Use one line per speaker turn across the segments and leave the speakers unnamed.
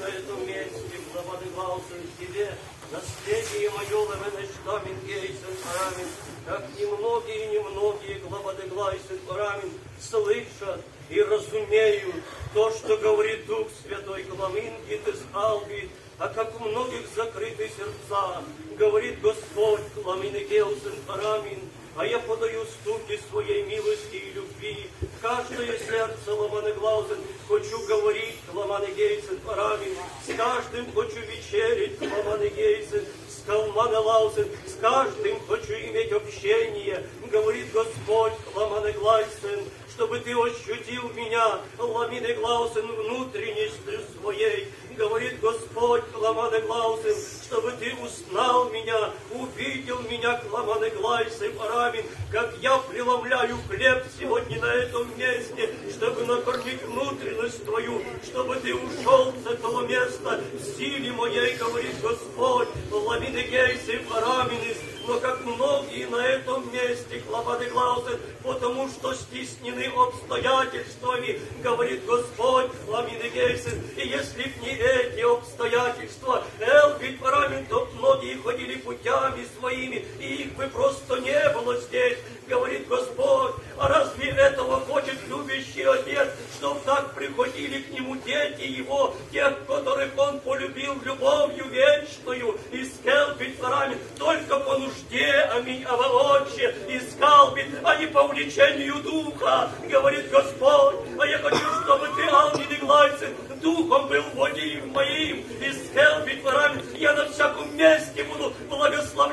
на этом месте, благословался тебе, наследие мое, лавенештамин гейсен парамин, как немногие, немногие, главодеглайсен парамин, слышат и разумеют то, что говорит Дух Святой Кламин, Гитес Алби, а как у многих закрыты сердца, говорит Господь, Кламин и Геусен Парамин, а я подаю стуки своей милости и любви. Каждое сердце Ломаны Глаузен хочу говорить, Ломаны Гейсен Парамин. С каждым хочу вечерить, Ломаны Гейсен, с Калмана Лаузен. С каждым хочу иметь общение, говорит Господь, Ломаны Глайсен чтобы ты ощутил меня, Ламины Глаусен, внутренностью своей, говорит Господь, Ламаны Глаусен, чтобы ты узнал меня, увидел меня, Кламаны Глайсен, Арамин, как я преломляю хлеб сегодня на этом месте, чтобы накормить внутренность твою, чтобы ты ушел с этого места в силе моей, говорит Господь, Ламины Гейсен, Арамин, но как многие на этом месте, Клабады Глаузен, потому что стеснены обстоятельствами, говорит Господь, Ламины Гейсен, и если б не эти обстоятельства, Элбит парламент, то многие ходили путями своими, и их бы просто не было здесь, говорит Господь, а разве этого хочет любящий Отец, чтобы так приходили к Нему дети Его, тех, которых Он полюбил любовью вечную, парламент только по нужде, аминь, а воочи, искал ведь, а не по увлечению Духа, говорит Господь, а я хочу, чтобы ты, Алмин Иглайцин, Духом был водим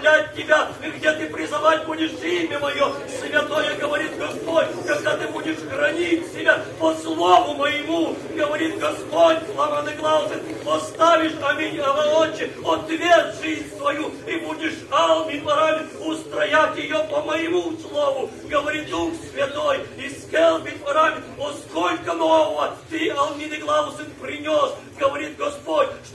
благословлять тебя, где ты призывать будешь имя мое, святое, говорит Господь, когда ты будешь хранить себя по слову моему, говорит Господь, Ламан Глаузен, поставишь, аминь, Аваотче, ответ жизнь свою, и будешь, Алмин Парамин, устроять ее по моему слову, говорит Дух Святой, и Скелбин Парамин, о сколько нового ты, Алмин Глаузен, принес, говорит Господь,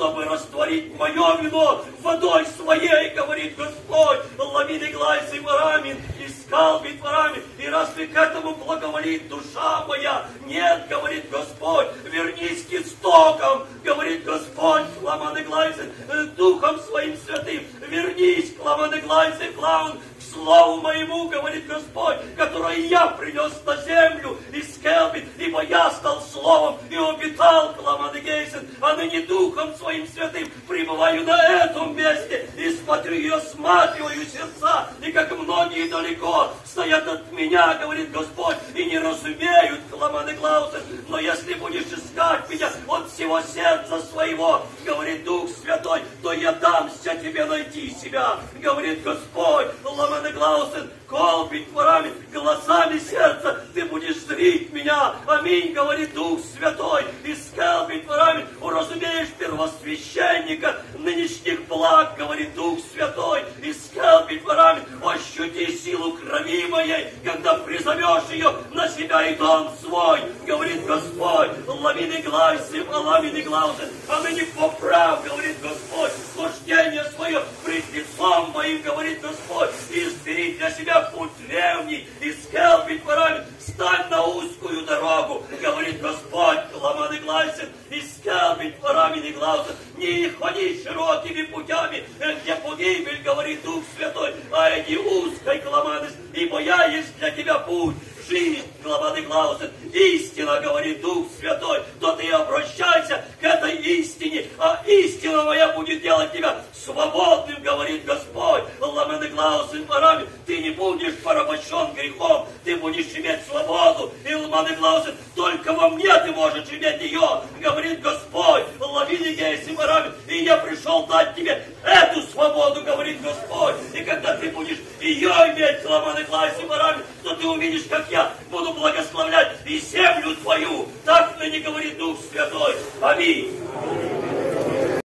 чтобы растворить мое вино водой своей, говорит Господь, Ламин Глайсим Парамин, искал ведь ворами, и разве к этому благоволит душа моя? Нет, говорит Господь, вернись к истокам, говорит Господь, Ламаны Глайзен, Духом Своим Святым, вернись, Ламаны Глайзен, Клаун, к Слову моему, говорит Господь, которое я принес на землю из Келбит, ибо я стал Словом и обитал, Кламаны Гейсен, а ныне Духом Своим Святым пребываю на этом месте и смотрю и осматриваю сердца, и как многие далеко стоят от меня, говорит Господь, и не разумеют, Кламаны Клаусен, но если будешь искать меня от всего сердца своего, говорит Дух Святой, то я дамся тебе найти себя, говорит Господь, Ламаны Клаусен, колбить творами, голосами сердца, ты будешь зрить меня. Аминь, говорит Дух Святой. И скалбить творами уразумеешь первосвященника нынешних благ, говорит Дух Святой. И скалбить творами ощути силу крови моей, когда призовешь ее на себя и дом свой, говорит Господь. Лавины глайсы, лавины глазы, а ныне поправ, говорит Господь, служение свое пред лицом моим, говорит Господь, и избери для себя путь древний, искал ведь парамент, стань на узкую дорогу, говорит Господь, ломаны гласен, искал ведь парамент и глазен, не ходи широкими путями, где погибель, говорит Дух Святой, а иди узкой кламанес, ибо я есть для тебя путь, жизнь, главады Клаусен, истина, говорит Дух Святой, то ты обращайся к этой истине, а истина моя будет делать тебя свободным, говорит Господь. Ламены Клаусен парами, ты не будешь порабощен грехом, ты будешь иметь свободу. И Ламены Клаусен, только во мне ты можешь иметь ее, говорит Господь. Лавини Гейси парами, и я пришел дать тебе эту свободу, говорит Господь. И когда ты будешь ее иметь, Ламены Клаусен парами, то ты увидишь, как я я буду благословлять и землю твою. Так ныне говорит Дух Святой. Аминь.